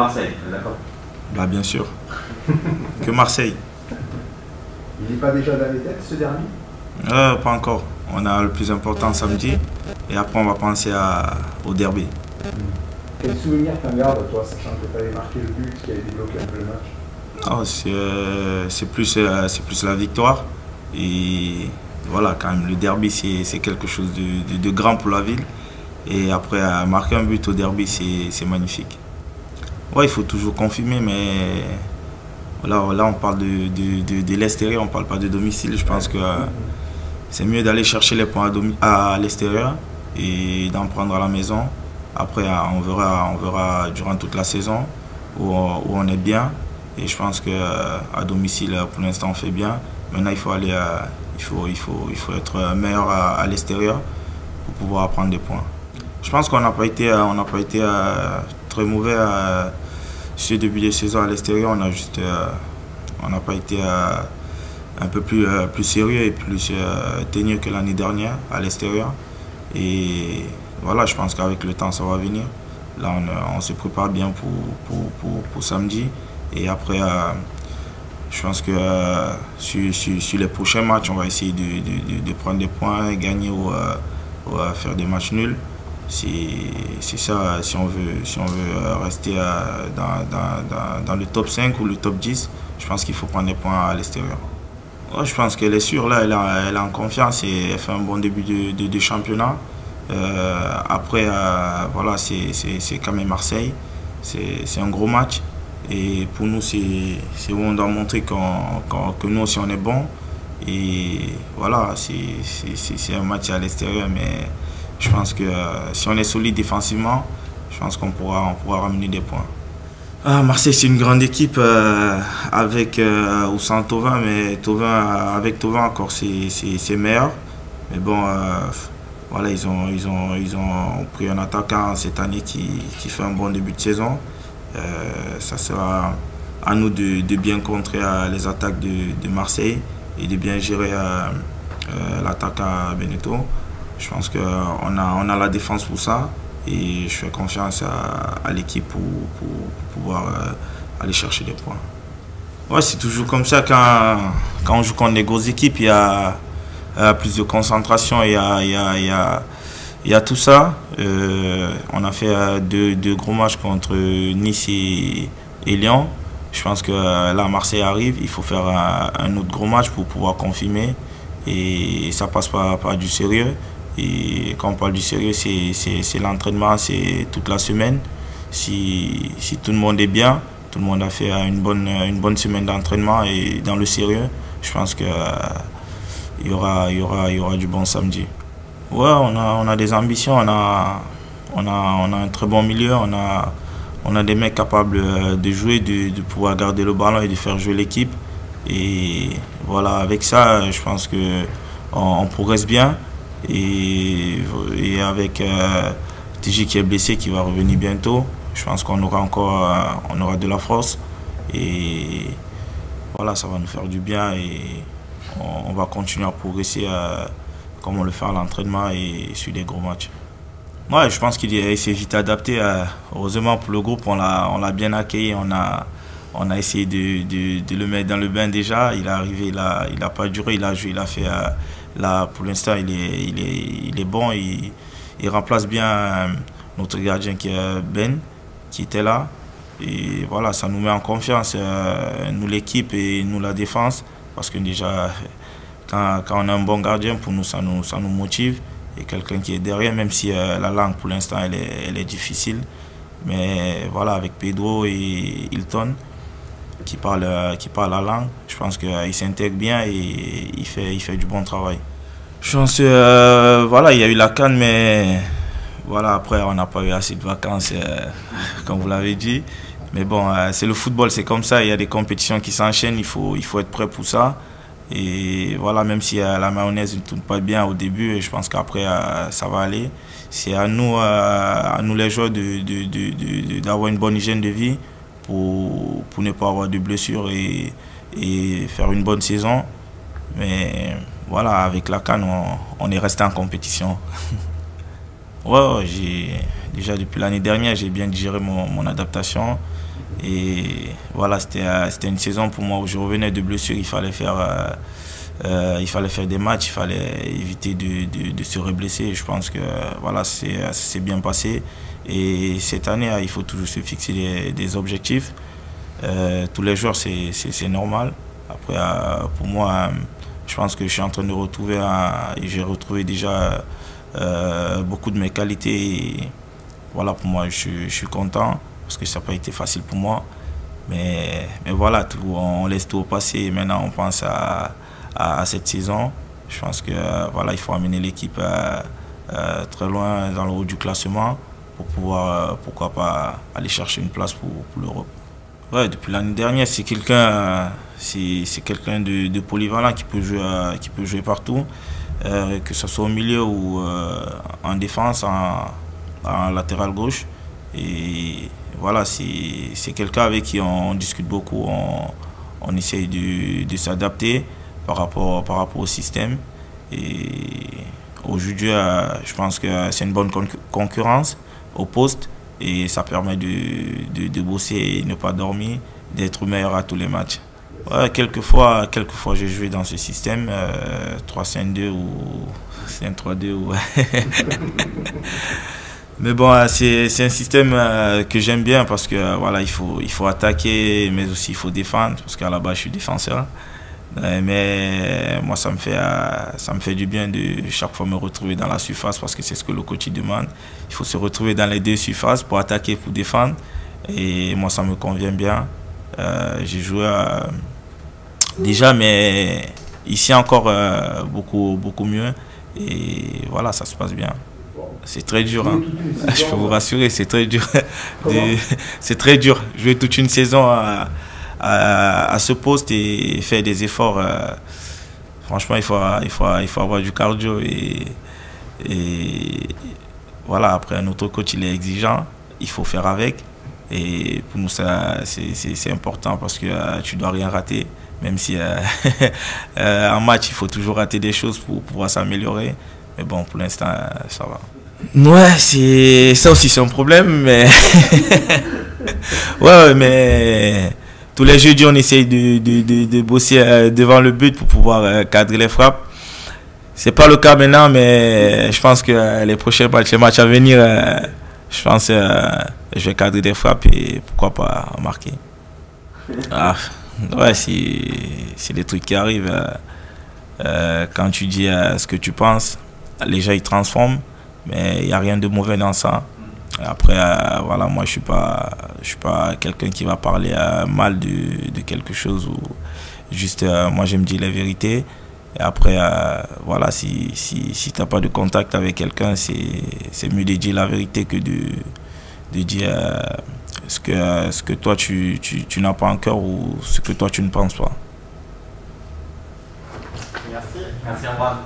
Marseille, d'accord? Bah bien sûr. que Marseille. Il n'est pas déjà dans les têtes ce derby euh, Pas encore. On a le plus important samedi et après on va penser à, au derby. Quel souvenir t'en gardes toi, sachant que tu avais marqué le but qui avait débloqué un peu le match? Euh, C'est plus, euh, plus la victoire. Et voilà, quand même, le derby c'est quelque chose de, de, grand pour la ville. Et après, marquer un but au derby, c'est magnifique. Ouais, il faut toujours confirmer, mais là, là on parle de, de, de l'extérieur, on ne parle pas de domicile. Je pense que c'est mieux d'aller chercher les points à, l'extérieur et d'en prendre à la maison. Après, on verra, on verra durant toute la saison où, on est bien. Et je pense qu'à domicile, pour l'instant, on fait bien. Maintenant, il faut aller, il faut, il faut, il faut être meilleur à, l'extérieur pour pouvoir prendre des points. Je pense qu'on n'a pas été, on n'a pas été euh, très mauvais euh, ce début de saison à l'extérieur. On a juste, euh, on n'a pas été un peu plus, euh, plus sérieux et plus euh, tenu que l'année dernière à l'extérieur. Et voilà, je pense qu'avec le temps, ça va venir. Là, on, se prépare bien pour, pour, pour, pour, samedi. Et après, euh, je pense que sur, sur, les prochains matchs, on va essayer de, de, de prendre des points, gagner ou, ou faire des matchs nuls. C'est ça, si on veut, si on veut rester dans, dans, dans, le top 5 ou le top 10, je pense qu'il faut prendre des points à l'extérieur je pense qu'elle est sûre, là, elle, est en confiance et elle fait un bon début de, championnat. Euh, après, euh, voilà, c'est quand même Marseille. C'est un gros match. Et pour nous, c'est où on doit montrer que nous aussi on est bon. Et voilà, c'est un match à l'extérieur, mais je pense que euh, si on est solide défensivement, je pense qu'on pourra, on pourra ramener des points. Ah, Marseille, c'est une grande équipe euh, avec euh, Tovin, mais Tovin, avec Tovin encore, c'est meilleur. Mais bon, euh, voilà, ils ont, ils, ont, ils ont pris un attaquant cette année qui, qui fait un bon début de saison. ça sera à nous de, bien contrer les attaques de, Marseille et de bien gérer l'attaque à Beneteau. Je pense qu'on a, on a la défense pour ça et je fais confiance à, l'équipe pour, pouvoir euh, aller chercher des points. Ouais, c'est toujours comme ça quand, quand on joue contre des grosses équipes, il y a, plus de concentration, il y a, il y a, il y a, tout ça. Euh, on a fait euh, deux, deux, gros matchs contre Nice et, Lyon. Je pense que là, Marseille arrive, il faut faire un, autre gros match pour pouvoir confirmer. Et ça passe par, par du sérieux. Et quand on parle du sérieux, c'est l'entraînement, c'est toute la semaine. Si, si, tout le monde est bien, tout le monde a fait une bonne, une bonne semaine d'entraînement et dans le sérieux, je pense qu'il euh, y, aura, y, aura, y aura du bon samedi. Ouais, on a, on a des ambitions, on a, on, a, on a un très bon milieu, on a, on a des mecs capables euh, de jouer, de, de pouvoir garder le ballon et de faire jouer l'équipe. Et voilà, avec ça, je pense qu'on on progresse bien. Et, avec euh, TJ qui est blessé, qui va revenir bientôt, je pense qu'on aura encore euh, de la force. Et voilà, ça va nous faire du bien et on, va continuer à progresser euh, comme on le fait à l'entraînement et sur des gros matchs. Ouais, je pense qu'il s'est vite adapté. heureusement pour le groupe, on l'a bien accueilli. On a, essayé de, le mettre dans le bain déjà. Il est arrivé, il n'a pas duré, il a joué, il a fait Là, pour l'instant, il est, il, il bon. Il, il remplace bien euh, notre gardien qui est Ben, qui était là. Et voilà, ça nous met en confiance, euh, nous l'équipe et nous la défense. Parce que déjà, quand, quand, on a un bon gardien, pour nous, ça nous, ça nous motive. Et quelqu'un qui est derrière, même si euh, la langue pour l'instant elle est, elle est difficile. Mais voilà, avec Pedro et Hilton, qui parle, euh, qui parle la langue. Je pense qu'il euh, s'intègre bien et il fait, il fait du bon travail. Je pense euh, voilà, il y a eu la canne, mais voilà, après, on n'a pas eu assez de vacances, comme vous l'avez dit. Mais bon, c'est le football, c'est comme ça. Il y a des compétitions qui s'enchaînent, il faut, il faut être prêt pour ça. Et voilà, même si la mayonnaise ne tourne pas bien au début, je pense qu'après, ça va aller. C'est à nous, à nous les joueurs d'avoir une bonne hygiène de vie pour, ne pas avoir de blessures et, faire une bonne saison. Mais voilà, avec la Cannes, on, est resté en compétition. Ouais, déjà depuis l'année dernière, j'ai bien digéré mon, adaptation. Et voilà, c'était une saison pour moi où je revenais de blessure, il fallait faire euh, il fallait faire des matchs, il fallait éviter de, se reblesser. Je pense que voilà, c'est bien passé. Et cette année, il faut toujours se fixer des, objectifs. Euh, tous les jours, c'est normal. Après, euh, pour moi, je pense que je suis en train de retrouver, et j'ai retrouvé déjà beaucoup de mes qualités. voilà, pour moi, je, suis content parce que ça n'a pas été facile pour moi. Mais, voilà, on laisse tout au passé. Maintenant, on pense à, à, cette saison. Je pense que euh, voilà, il faut amener l'équipe euh, euh, très loin dans le haut du classement pour pouvoir, pourquoi pas, aller chercher une place pour, l'Europe. Depuis l'année dernière, c'est quelqu'un c'est quelqu'un de, polyvalent qui peut jouer, qui peut jouer partout, que ce soit au milieu ou en défense, en, latéral gauche. Et voilà, c'est quelqu'un avec qui on, discute beaucoup, on, essaye de s'adapter par rapport, par rapport au système. Et aujourd'hui, euh, je pense que c'est une bonne concurrence au poste et ça permet de, de, bosser et ne pas dormir, d'être meilleur à tous les matchs. Ouais, quelquefois, quelquefois j'ai joué dans ce système, 3-5-2 euh, ou 5-3-2. Ou... mais bon, euh, c'est un système que j'aime bien parce que voilà, il faut, il faut attaquer, mais aussi il faut défendre, parce qu'à la base je suis défenseur. Euh, mais moi, ça me, fait, euh, ça me fait du bien de chaque fois me retrouver dans la surface parce que c'est ce que le coach demande. Il faut se retrouver dans les deux surfaces pour attaquer, pour défendre. Et moi, ça me convient bien. Euh, j'ai joué déjà, mais ici encore beaucoup, beaucoup mieux. Et voilà, ça se passe bien. C'est très dur. Hein. Je peux vous rassurer, c'est très dur. c'est très dur. Jouer toute une saison à à, ce poste et faire des efforts. Euh, franchement, il faut, il, faut, il faut avoir du cardio. Et, voilà, après, un autre coach, il est exigeant. Il faut faire avec. Et pour nous, c'est important parce que euh, tu dois rien rater. Même si euh, en match, il faut toujours rater des choses pour pouvoir s'améliorer. Mais bon, pour l'instant, ça va. Ouais, c'est ça aussi, c'est un problème. Mais ouais, mais tous les jeudis, on essaye de, de, de, bosser euh, devant le but pour pouvoir euh, cadrer les frappes. C'est pas le cas maintenant, mais je pense que euh, les prochains matchs, les matchs à venir, je pense que je vais cadrer des frappes et pourquoi pas marquer. Ah, ouais, c'est des trucs qui arrivent. quand tu dis ce que tu penses, les gens ils transforment, mais il n'y a rien de mauvais dans ça. Après, euh, voilà, moi, je suis pas, je suis pas quelqu'un qui va parler euh, mal de, de, quelque chose ou juste, euh, moi, j'aime dire la vérité. Et après, voilà, si, si, si tu n'as pas de contact avec quelqu'un, c'est mieux de dire la vérité que de, de dire ce, que, ce que toi, tu, tu, tu n'as pas en cœur ou ce que toi, tu ne penses pas. Merci. Merci, Antoine.